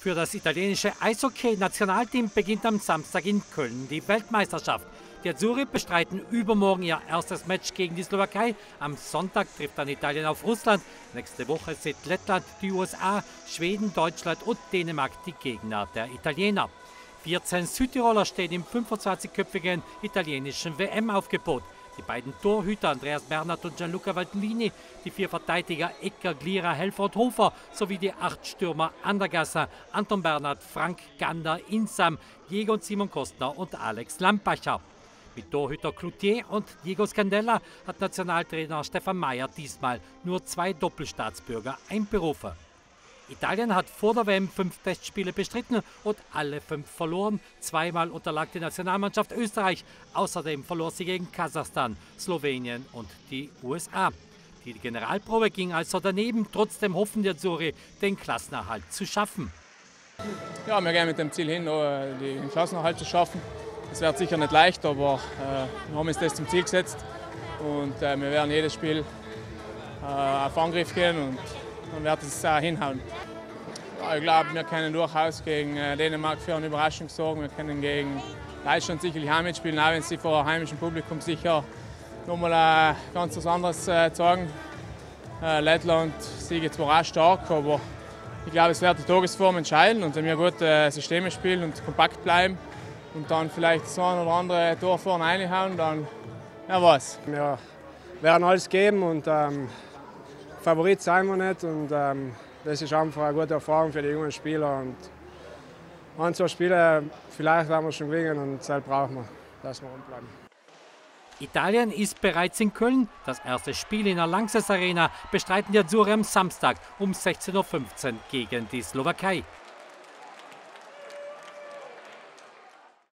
Für das italienische Eishockey-Nationalteam beginnt am Samstag in Köln die Weltmeisterschaft. Die Azzurri bestreiten übermorgen ihr erstes Match gegen die Slowakei. Am Sonntag trifft dann Italien auf Russland. Nächste Woche sind Lettland, die USA, Schweden, Deutschland und Dänemark die Gegner der Italiener. 14 Südtiroler stehen im 25-köpfigen italienischen WM-Aufgebot. Die beiden Torhüter Andreas Bernhard und Gianluca Valtini, die vier Verteidiger Ecker, Helfer und Hofer sowie die acht Stürmer Andergasser, Anton Bernhard, Frank Gander, Insam, Diego und Simon Kostner und Alex Lampacher. Mit Torhüter Cloutier und Diego Scandella hat Nationaltrainer Stefan Mayer diesmal nur zwei Doppelstaatsbürger einberufen. Italien hat vor der WM fünf Testspiele bestritten und alle fünf verloren. Zweimal unterlag die Nationalmannschaft Österreich. Außerdem verlor sie gegen Kasachstan, Slowenien und die USA. Die Generalprobe ging also daneben. Trotzdem hoffen die Azzurri, den Klassenerhalt zu schaffen. Ja, wir gehen mit dem Ziel hin, den Klassenerhalt zu schaffen. Es wird sicher nicht leicht, aber äh, wir haben uns das zum Ziel gesetzt. Und äh, wir werden jedes Spiel äh, auf Angriff gehen und dann wird es auch hinhauen. Ja, ich glaube, wir können durchaus gegen äh, Dänemark für eine Überraschung sorgen. Wir können gegen Deutschland sicherlich auch mitspielen, auch wenn sie vor heimischem Publikum sicher nochmal äh, ganz was anderes äh, zeigen. Äh, Lettland siege zwar auch stark, aber ich glaube, es wird die Tagesform entscheiden. Und wenn wir gute äh, Systeme spielen und kompakt bleiben und dann vielleicht das eine oder andere Tor vorne reinhauen, dann wer weiß. Wir werden alles geben und ähm Favorit sein wir nicht und ähm, das ist einfach eine gute Erfahrung für die jungen Spieler. Und ein, zwei Spiele, vielleicht werden wir schon gewinnen und Zeit brauchen wir, dass wir bleiben. Italien ist bereits in Köln. Das erste Spiel in der Lanxess Arena bestreiten die Azzurri am Samstag um 16.15 Uhr gegen die Slowakei.